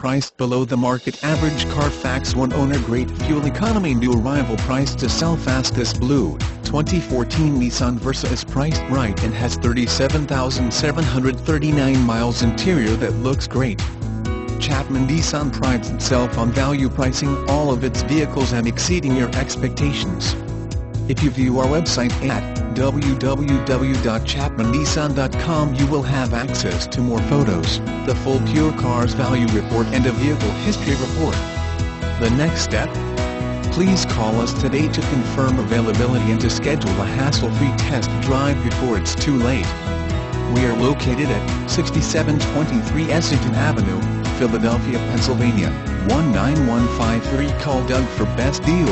priced below the market average Carfax One owner great fuel economy new arrival price to sell fast this blue, 2014 Nissan Versa is priced right and has 37,739 miles interior that looks great. Chapman Nissan prides itself on value pricing all of its vehicles and exceeding your expectations. If you view our website at www.chapmannissan.com you will have access to more photos, the full PureCars Value Report and a Vehicle History Report. The next step? Please call us today to confirm availability and to schedule a hassle-free test drive before it's too late. We are located at 6723 Essington Avenue, Philadelphia, Pennsylvania, 19153 Call Doug for best deal.